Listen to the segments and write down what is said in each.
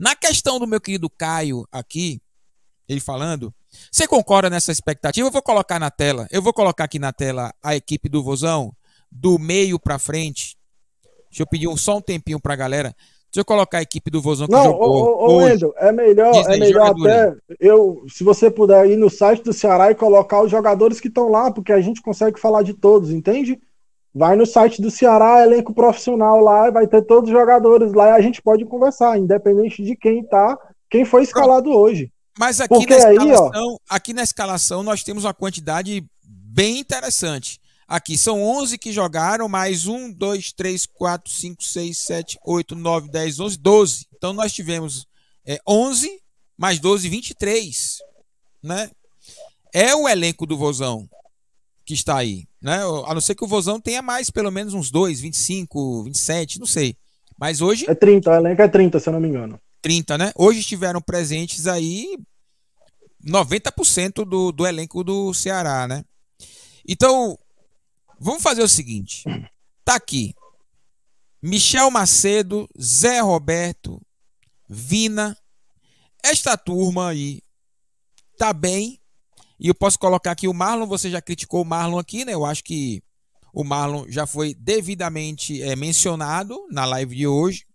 Na questão do meu querido Caio aqui, ele falando, você concorda nessa expectativa? Eu vou colocar na tela, eu vou colocar aqui na tela a equipe do Vozão, do meio para frente. Deixa eu pedir um, só um tempinho pra galera. Deixa eu colocar a equipe do Vozão que Não, jogou. ô, ô, hoje. Wendel, é melhor, é melhor jogadores. até eu, se você puder ir no site do Ceará e colocar os jogadores que estão lá, porque a gente consegue falar de todos, entende? Vai no site do Ceará, elenco profissional lá, vai ter todos os jogadores lá e a gente pode conversar, independente de quem tá, quem foi escalado hoje. Mas aqui Porque na aí, escalação, aqui na escalação nós temos uma quantidade bem interessante. Aqui são 11 que jogaram, mais 1, 2, 3, 4, 5, 6, 7, 8, 9, 10, 11, 12. Então nós tivemos é, 11 mais 12, 23. Né? É o elenco do Vozão que está aí. Né? A não ser que o Vozão tenha mais, pelo menos uns 2, 25, 27, não sei. Mas hoje É 30, o elenco é 30, se eu não me engano. 30, né? Hoje estiveram presentes aí 90% do, do elenco do Ceará, né? Então, vamos fazer o seguinte. Tá aqui. Michel Macedo, Zé Roberto, Vina. Esta turma aí tá bem. E eu posso colocar aqui o Marlon, você já criticou o Marlon aqui, né? Eu acho que o Marlon já foi devidamente é, mencionado na live de hoje.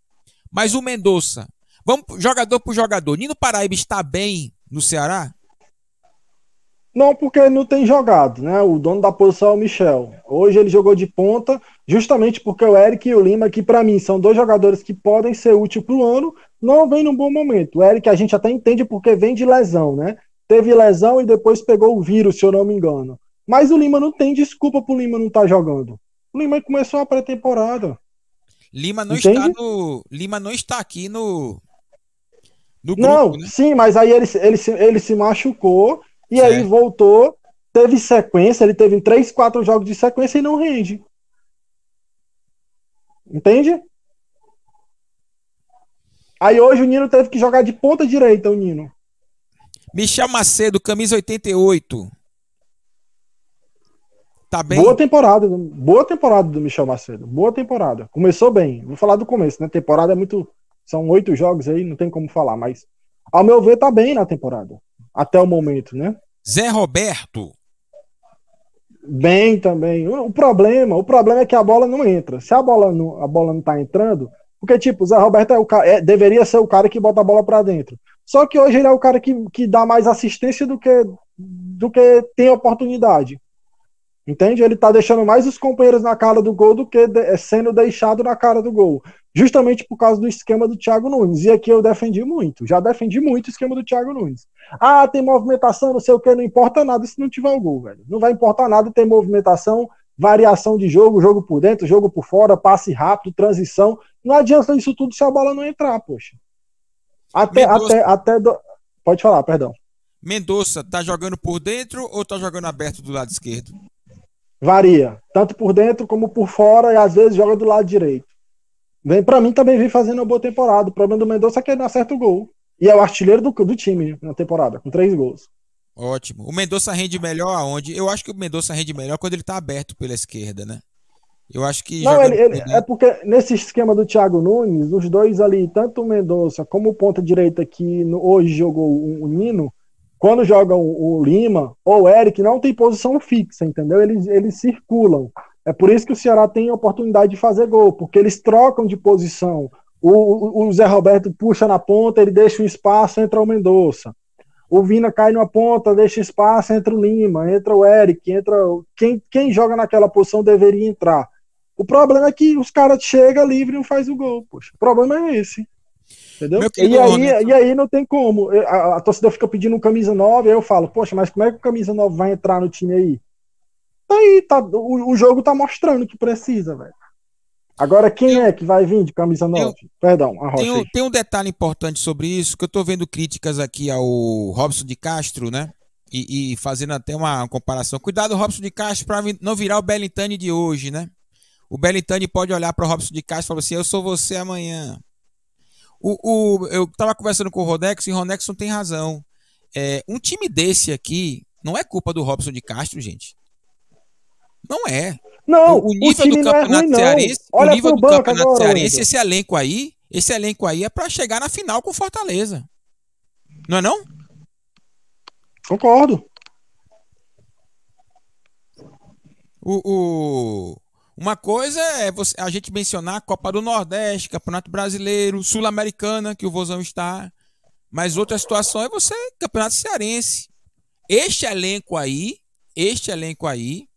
Mas o Mendonça, vamos jogador por jogador. Nino Paraíba está bem no Ceará? Não, porque não tem jogado, né? O dono da posição é o Michel. Hoje ele jogou de ponta, justamente porque o Eric e o Lima, que para mim são dois jogadores que podem ser úteis pro ano, não vem num bom momento. O Eric a gente até entende porque vem de lesão, né? Teve lesão e depois pegou o vírus, se eu não me engano. Mas o Lima não tem desculpa pro Lima não estar tá jogando. O Lima começou a pré-temporada. Lima não Entende? está no. Lima não está aqui no. No grupo, Não, né? sim, mas aí ele, se- ele, ele se machucou e Certo. aí voltou, teve sequência, ele teve três, quatro jogos de sequência e não rende. Entende? Aí hoje o Nino teve que jogar de ponta direita, o Nino. Michel Macedo, camisa 88. Tá bem? Boa temporada, boa temporada do Michel Macedo. Boa temporada. Começou bem. Vou falar do começo, né? Temporada é muito. São oito jogos aí, não tem como falar, mas ao meu ver, tá bem na temporada. Até o momento, né? Zé Roberto. Bem também. O problema, o problema é que a bola não entra. Se a bola não, a bola não tá entrando, porque tipo, o Zé Roberto é o ca- é- deveria ser o cara que bota a bola pra dentro. Só que hoje ele é o cara que, que dá mais assistência do que do que tem oportunidade. Entende? Ele tá deixando mais os companheiros na cara do gol do que de- é sendo deixado na cara do gol. Justamente por causa do esquema do Thiago Nunes. E aqui eu defendi muito. Já defendi muito o esquema do Thiago Nunes. Ah, tem movimentação, não sei o que, não importa nada se não tiver o gol, velho. Não vai importar nada ter movimentação, variação de jogo, jogo por dentro, jogo por fora, passe rápido, transição. Não adianta isso tudo se a bola não entrar, poxa. Até, Mendonça. até, até. do- Pode falar, perdão. Mendonça, tá jogando por dentro ou tá jogando aberto do lado esquerdo? Varia, tanto por dentro como por fora, e às vezes joga do lado direito. Vem para mim também vem fazendo uma boa temporada. O problema do Mendonça é que ele não acerta o gol. E é o artilheiro do, do time na temporada, com três gols. Ótimo. O Mendonça rende melhor aonde? Eu acho que o Mendonça rende melhor quando ele tá aberto pela esquerda, né? Eu acho que. Não, ele, ele- é porque nesse esquema do Thiago Nunes, os dois ali, tanto o Mendonça como o ponta direita que hoje jogou o, o Nino, quando jogam o, Lima ou o Eric, não tem posição fixa, entendeu? Eles, eles circulam. É por isso que o Ceará tem a oportunidade de fazer gol, porque eles trocam de posição. O, o, o Zé Roberto puxa na ponta, ele deixa um espaço, entra o Mendonça. O Vina cai numa ponta, deixa espaço, entra o Lima, entra o Eric, entra. Quem, quem joga naquela posição deveria entrar. O problema é que os caras chegam livre e não faz o gol, poxa. O problema é esse. Entendeu? E aí, e aí não tem como. A, a torcida fica pedindo um camisa 9, aí eu falo, poxa, mas como é que o camisa 9 vai entrar no time aí? Tá aí, tá, o, o jogo tá mostrando que precisa, velho. Agora, quem é que vai vir de camisa 9? Perdão, a Tem Rocha. um, tem um detalhe importante sobre isso, que eu tô vendo críticas aqui ao Robson de Castro, né? E, e fazendo até uma comparação. Cuidado, Robson de Castro, para não virar o Bellintani de hoje, né? O Bellintani pode olhar para o Robson de Castro e falar assim: Eu sou você amanhã. O, o, eu tava conversando com o Rodex e o Rodex tem razão. É, um time desse aqui não é culpa do Robson de Castro, gente. Não é. Não, o, o nível do não é campeonato ruim, cearense, o Olha nível pro do banco campeonato agora, cearense, esse elenco aí, esse elenco aí é para chegar na final com Fortaleza. Não é não? Concordo. O, o, uma coisa é você, a gente mencionar a Copa do Nordeste, Campeonato Brasileiro, Sul-Americana, que o Vozão está. Mas outra situação é você, Campeonato Cearense. Este elenco aí, este elenco aí,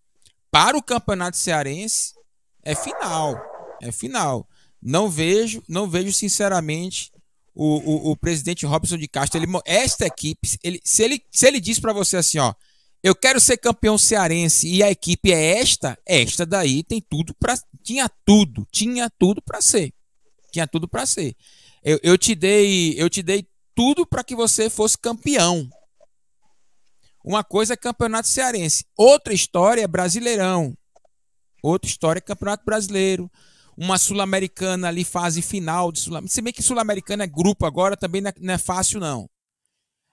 para o Campeonato Cearense, é final. É final. Não vejo, não vejo sinceramente o, o, o presidente Robson de Castro. Ele, esta equipe, ele, se, ele, se ele diz para você assim, ó, eu quero ser campeão cearense e a equipe é esta, esta daí tem tudo para tinha tudo, tinha tudo para ser. Tinha tudo para ser. Eu, eu te dei, eu te dei tudo para que você fosse campeão. Uma coisa é campeonato cearense, outra história é Brasileirão. Outra história é Campeonato Brasileiro. Uma Sul-Americana ali, fase final de Sul-Americana. Se bem que Sul-Americana é grupo agora, também não é, não é fácil, não.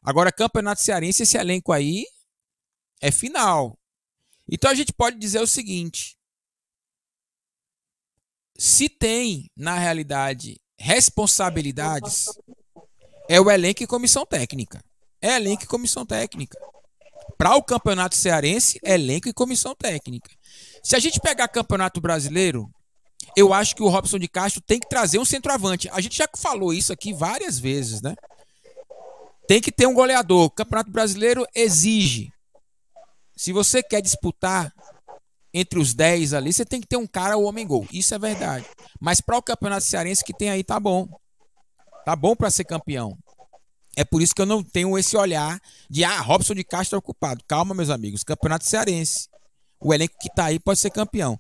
Agora, Campeonato Cearense, esse elenco aí é final. Então a gente pode dizer o seguinte: se tem, na realidade, responsabilidades, é o elenco e comissão técnica. É elenco e comissão técnica. Para o campeonato cearense, é elenco e comissão técnica. Se a gente pegar campeonato brasileiro, eu acho que o Robson de Castro tem que trazer um centroavante. A gente já falou isso aqui várias vezes, né? Tem que ter um goleador. O campeonato brasileiro exige se você quer disputar entre os 10 ali, você tem que ter um cara o homem gol. Isso é verdade. Mas para o Campeonato Cearense que tem aí tá bom. Tá bom para ser campeão. É por isso que eu não tenho esse olhar de ah, Robson de Castro é ocupado. Calma, meus amigos. Campeonato Cearense. O elenco que tá aí pode ser campeão.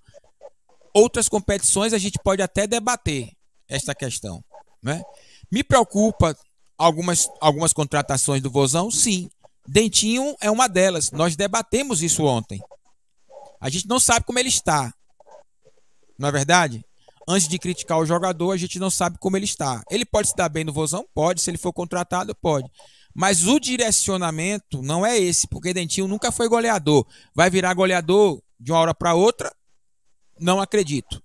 Outras competições a gente pode até debater esta questão, né? Me preocupa algumas algumas contratações do Vozão, sim. Dentinho é uma delas. Nós debatemos isso ontem. A gente não sabe como ele está. Não é verdade? Antes de criticar o jogador, a gente não sabe como ele está. Ele pode se dar bem no Vozão? Pode. Se ele for contratado, pode. Mas o direcionamento não é esse, porque Dentinho nunca foi goleador. Vai virar goleador de uma hora para outra? Não acredito.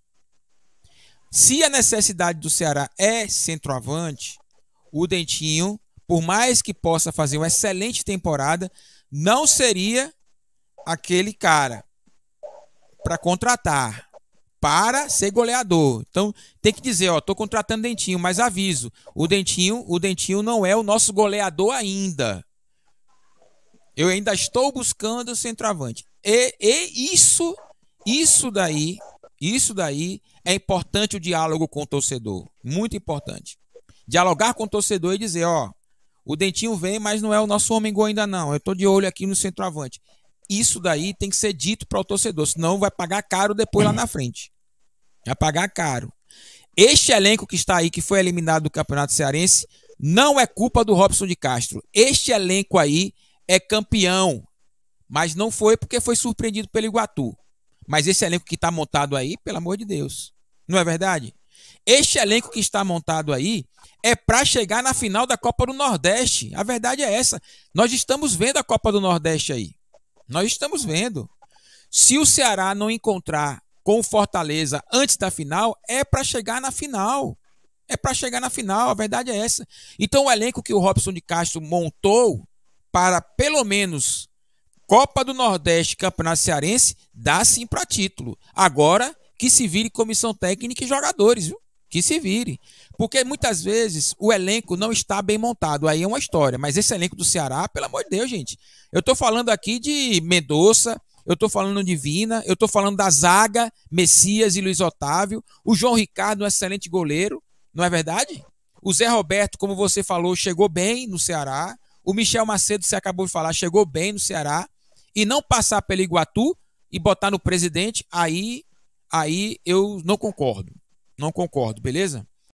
Se a necessidade do Ceará é centroavante, o Dentinho por mais que possa fazer uma excelente temporada, não seria aquele cara para contratar para ser goleador. Então tem que dizer, ó, tô contratando Dentinho, mas aviso, o Dentinho, o Dentinho não é o nosso goleador ainda. Eu ainda estou buscando o centroavante. E, e isso, isso daí, isso daí é importante o diálogo com o torcedor, muito importante. Dialogar com o torcedor e dizer, ó, o Dentinho vem, mas não é o nosso homem gol ainda não. Eu estou de olho aqui no centroavante. Isso daí tem que ser dito para o torcedor, senão vai pagar caro depois lá na frente. Vai pagar caro. Este elenco que está aí, que foi eliminado do Campeonato Cearense, não é culpa do Robson de Castro. Este elenco aí é campeão, mas não foi porque foi surpreendido pelo Iguatu. Mas esse elenco que está montado aí, pelo amor de Deus, não é verdade? Este elenco que está montado aí é para chegar na final da Copa do Nordeste. A verdade é essa. Nós estamos vendo a Copa do Nordeste aí. Nós estamos vendo. Se o Ceará não encontrar com o Fortaleza antes da final, é para chegar na final. É para chegar na final, a verdade é essa. Então o elenco que o Robson de Castro montou para pelo menos Copa do Nordeste, Campeonato Cearense, dá sim para título. Agora que se vire comissão técnica e jogadores, viu? que se vire. Porque muitas vezes o elenco não está bem montado. Aí é uma história. Mas esse elenco do Ceará, pelo amor de Deus, gente. Eu estou falando aqui de Mendonça, eu estou falando de Vina, eu estou falando da zaga, Messias e Luiz Otávio. O João Ricardo, um excelente goleiro, não é verdade? O Zé Roberto, como você falou, chegou bem no Ceará. O Michel Macedo, você acabou de falar, chegou bem no Ceará. E não passar pelo Iguatu e botar no presidente, aí, aí eu não concordo. Não concordo, beleza?